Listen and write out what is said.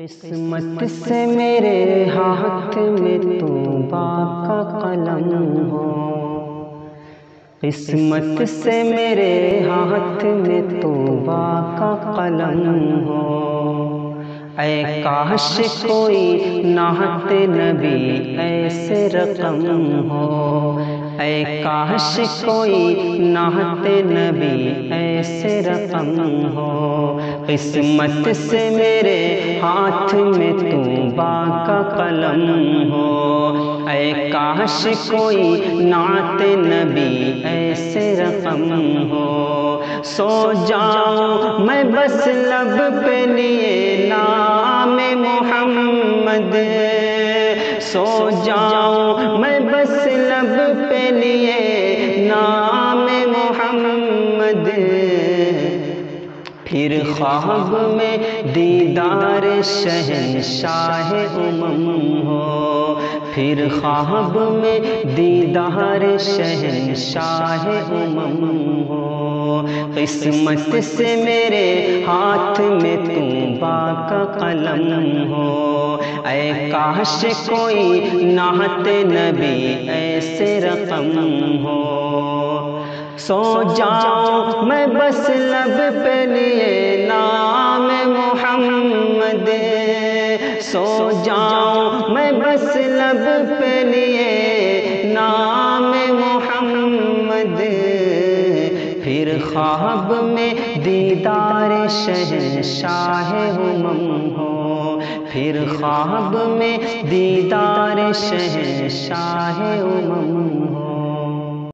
किस्मत से मेरे हाथ में तोबा का कलम हो। किस्मत से मेरे हाथ में तोबा का कलम हो। ऐ काश कोई नाहत नबी ऐसे रकम हो। ऐ काश कोई नाहत नबी ऐसे रकम हो। किस्मत से मेरे हाथ में तूबा का कलम हो। ऐ काश कोई नात नबी ऐसे रकम हो। सो जाऊँ मैं बस लब पे लिए नाम मोहम्मद। सो जाऊँ। मैं बस लब पे लिए नाम मोहम्मद। फिर ख्वाब में दीदार शहनशाह उमम हो। फिर ख्वाब में दीदार शहनशाह उमम हो। किस्मत से मेरे हाथ में तूबा का कलम हो। ऐ काश कोई नाहत नबी ऐसे रकम हो। सो जाओ, मैं बस लब पे लिए नाम सो जाओ मैं बस लब पे लिए। नाम मोहम्मद। फिर ख्वाब में दीदार शहनशाह उमम हो। फिर ख्वाब में दीदार शहनशाह उमम